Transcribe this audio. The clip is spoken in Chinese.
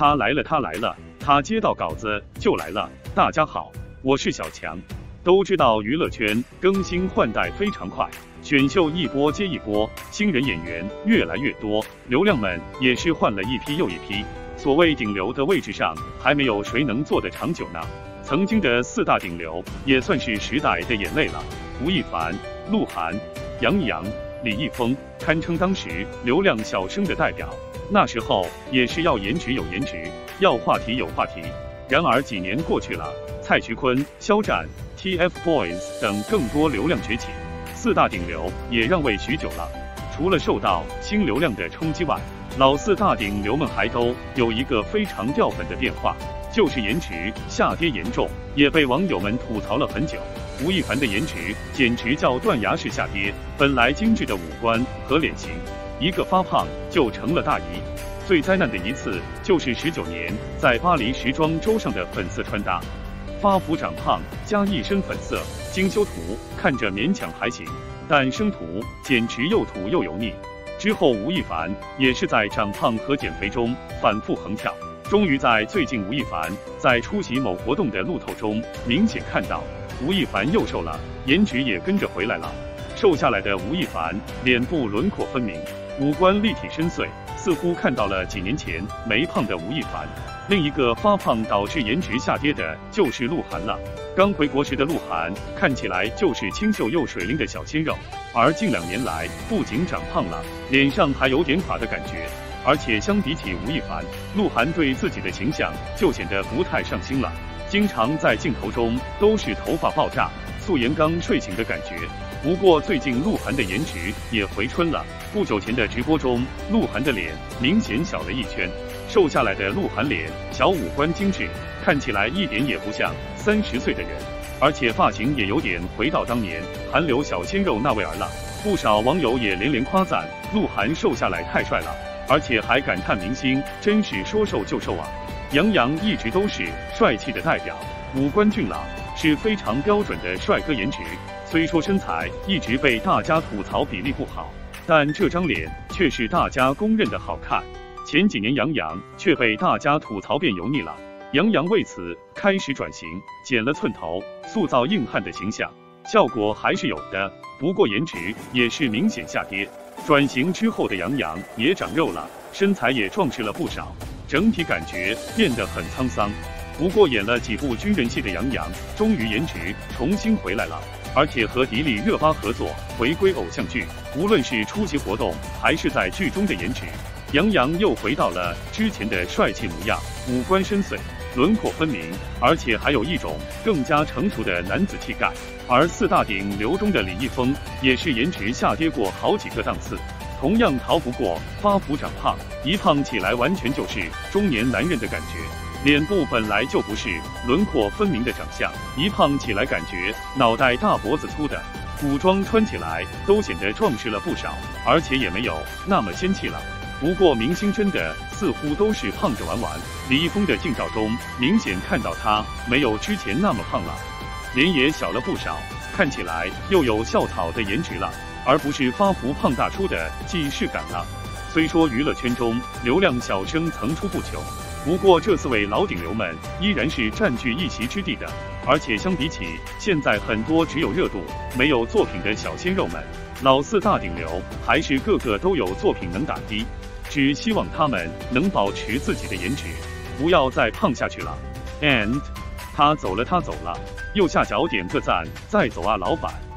他来了，他来了，他接到稿子就来了。大家好，我是小强。都知道娱乐圈更新换代非常快，选秀一波接一波，新人演员越来越多，流量们也是换了一批又一批。所谓顶流的位置上，还没有谁能做得长久呢。曾经的四大顶流也算是时代的眼泪了。吴亦凡、鹿晗、杨洋、李易峰，堪称当时流量小生的代表。那时候也是要颜值有颜值，要话题有话题。然而几年过去了，蔡徐坤、肖战、TFBOYS 等更多流量崛起，四大顶流也让位许久了。除了受到新流量的冲击外，老四大顶流们还都有一个非常掉粉的变化，就是颜值下跌严重，也被网友们吐槽了很久。吴亦凡的颜值简直叫断崖式下跌，本来精致的五官和脸型，一个发胖就成了大姨。最灾难的一次就是十九年在巴黎时装周上的粉色穿搭，发福长胖加一身粉色，精修图看着勉强还行，但生图简直又土又油腻。之后，吴亦凡也是在长胖和减肥中反复横跳，终于在最近，吴亦凡在出席某活动的路透中，明显看到吴亦凡又瘦了，颜值也跟着回来了。瘦下来的吴亦凡，脸部轮廓分明，五官立体深邃，似乎看到了几年前没胖的吴亦凡。另一个发胖导致颜值下跌的就是鹿晗了。刚回国时的鹿晗看起来就是清秀又水灵的小鲜肉，而近两年来不仅长胖了，脸上还有点垮的感觉。而且相比起吴亦凡，鹿晗对自己的形象就显得不太上心了，经常在镜头中都是头发爆炸、素颜刚睡醒的感觉。不过最近鹿晗的颜值也回春了，不久前的直播中，鹿晗的脸明显小了一圈。瘦下来的鹿晗脸小，五官精致，看起来一点也不像三十岁的人，而且发型也有点回到当年韩流小鲜肉那味儿了。不少网友也连连夸赞鹿晗瘦下来太帅了，而且还感叹明星真是说瘦就瘦啊。杨洋一直都是帅气的代表，五官俊朗，是非常标准的帅哥颜值。虽说身材一直被大家吐槽比例不好，但这张脸却是大家公认的好看。前几年杨洋却被大家吐槽变油腻了，杨洋为此开始转型，剪了寸头，塑造硬汉的形象，效果还是有的，不过颜值也是明显下跌。转型之后的杨洋也长肉了，身材也壮实了不少，整体感觉变得很沧桑。不过演了几部军人戏的杨洋，终于颜值重新回来了，而且和迪丽热巴合作回归偶像剧，无论是出席活动还是在剧中的颜值。杨洋又回到了之前的帅气模样，五官深邃，轮廓分明，而且还有一种更加成熟的男子气概。而四大顶流中的李易峰也是颜值下跌过好几个档次，同样逃不过发福长胖，一胖起来完全就是中年男人的感觉。脸部本来就不是轮廓分明的长相，一胖起来感觉脑袋大脖子粗的，古装穿起来都显得壮实了不少，而且也没有那么仙气了。不过，明星真的似乎都是胖着玩玩。李易峰的近照中，明显看到他没有之前那么胖了，脸也小了不少，看起来又有校草的颜值了，而不是发福胖大叔的既视感了。虽说娱乐圈中流量小生层出不穷，不过这四位老顶流们依然是占据一席之地的。而且相比起现在很多只有热度没有作品的小鲜肉们，老四大顶流还是个个都有作品能打的。只希望他们能保持自己的颜值，不要再胖下去了。And，他走了，他走了。右下角点个赞，再走啊，老板。